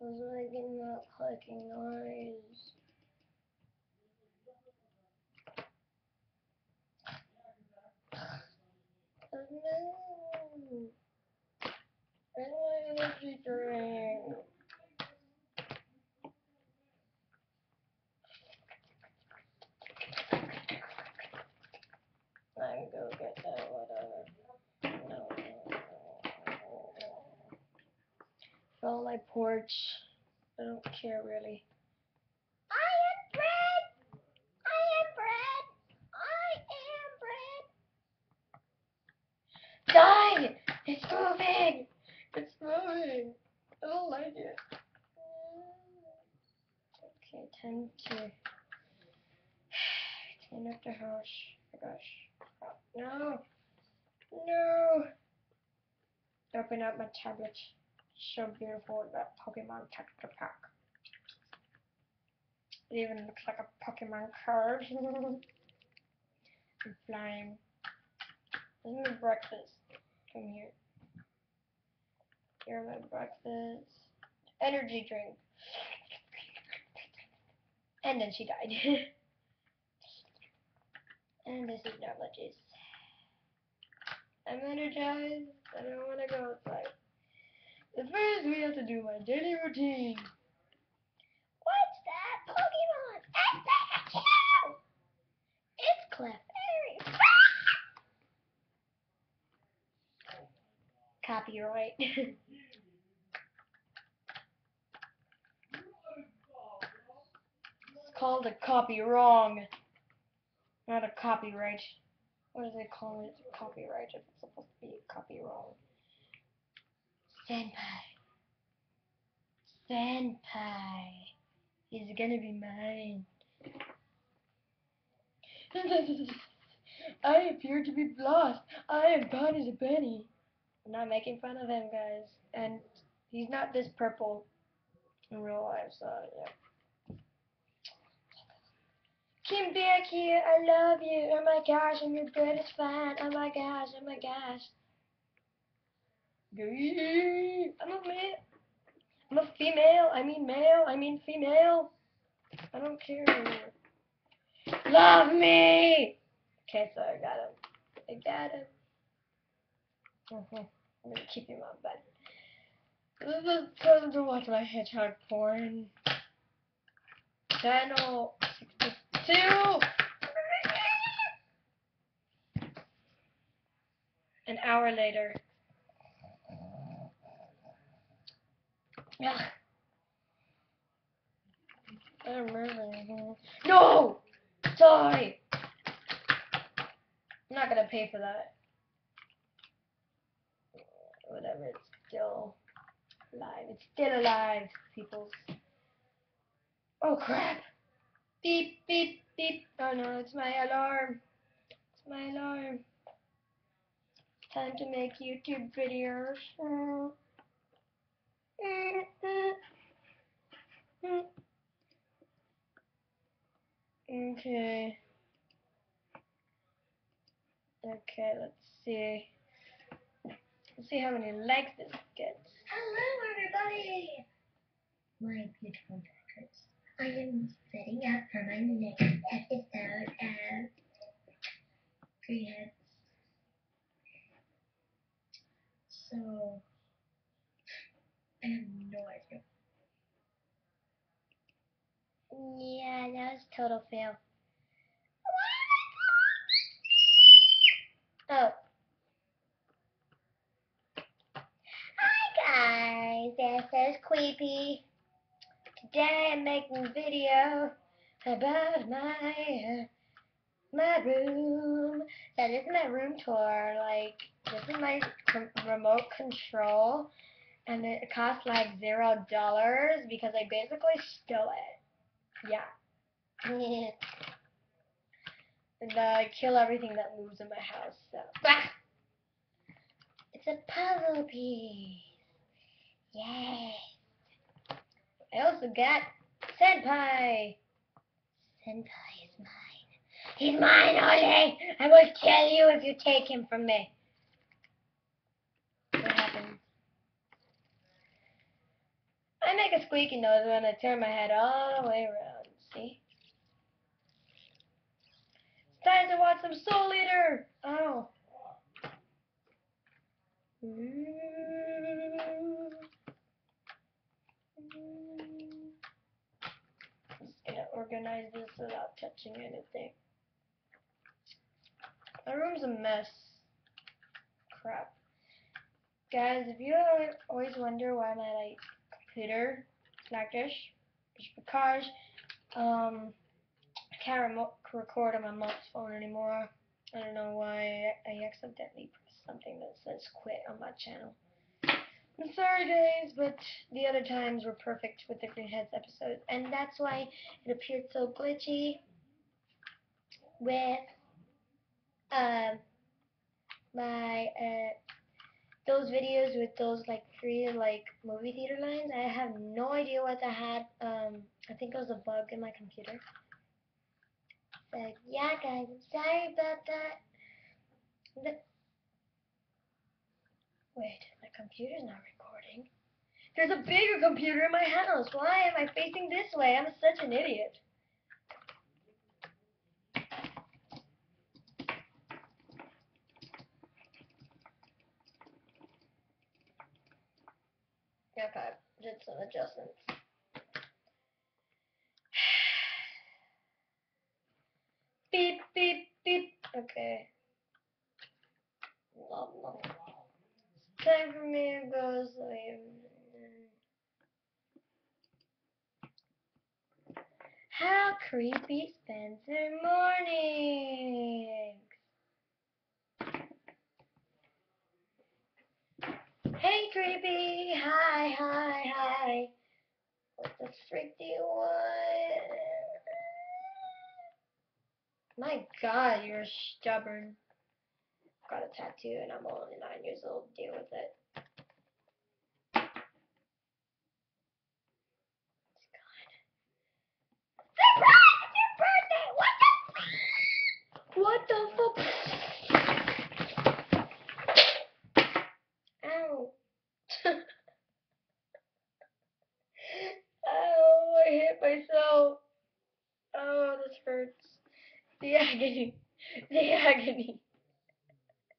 was making that clicking noise. Oh no! I want an energy drink. I go get that, whatever. No. Fill my porch. I don't care really. I am bread! I am bread! I am bread! Die! It's moving! It's moving! I don't like it. Okay, time to clean up the house. Oh gosh. Oh, no! No! Open up my tablet. So beautiful, that Pokemon texture pack. It even looks like a Pokemon card. I'm flying. This is my breakfast. Come here. Here my breakfast. Energy drink. And then she died. and this is normal juice. I'm energized. I don't want to go first, we have to do my daily routine. What's that Pokemon? It's Pikachu! It's Clefairy. Copyright. it's called a copy wrong, not a copyright. What do they call it? Copyright if it's supposed to be a copy wrong. Senpai. Senpai. He's gonna be mine. I appear to be lost. I am gone as a penny. I'm not making fun of him, guys. And he's not this purple in real life, so yeah. Kim back here, I love you. Oh my gosh, I'm your greatest fan. Oh my gosh, oh my gosh. I'm a male. I'm a female. I mean male. I mean female. I don't care. anymore. Love me. Okay, so I got him. I got him. Mhm. I'm gonna keep him on bed. This is time to watch my hedgehog porn. Channel 62. An hour later. Ugh. I don't remember. No! Die! I'm not gonna pay for that. Whatever, it's still alive. It's still alive, people. Oh crap! Beep, beep, beep. Oh no, it's my alarm. It's my alarm. Time to make YouTube videos. Okay. Okay, let's see. Let's see how many likes this gets. Hello, everybody! My beautiful records. I am setting up for my next episode of Creates. So, I have no idea. Yeah, that was total fail. Oh. Hi guys, this is Creepy. Today I'm making a video about my uh, my room. So this is my room tour. Like this is my remote control, and it costs like zero dollars because I basically stole it. Yeah. and uh, I kill everything that moves in my house. So it's a puzzle piece. Yay. I also got Senpai. Senpai is mine. He's mine, Ole. I will kill you if you take him from me. What happens? I make a squeaky noise when I turn my head all the way around. See? It's time to watch some Soul Eater! Oh. Just gonna organize this without touching anything. My room's a mess. Crap. Guys, if you always wonder why my like like it's because um I can't record on my mom's phone anymore. I don't know why I accidentally pressed something that says quit on my channel. I'm sorry guys, but the other times were perfect with the Greenheads episodes, and that's why it appeared so glitchy with um my uh those videos with those like three like movie theater lines. I have no idea what I had. Um, I think it was a bug in my computer. So yeah, guys, I'm sorry about that. The Wait, my computer's not recording. There's a bigger computer in my house. Why am I facing this way? I'm such an idiot. Okay, did some adjustments. beep, beep, beep. Okay. Nom, nom. Time for me to go sleep. How creepy spends their Hey, creepy. Hi, hi, hi. What the frick do you want? My god, you're stubborn. Got a tattoo and I'm only nine years old. Deal with it. It's gone. Surprise! It's your birthday! What the What the fuck? Ow. Ow, oh, I hit myself. Oh, this hurts. The agony. The agony.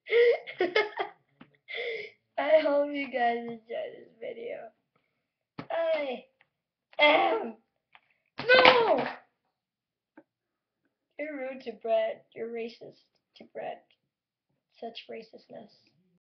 I hope you guys enjoy this video. I am. No! You're rude to Brett. You're racist to Brett. Such racistness.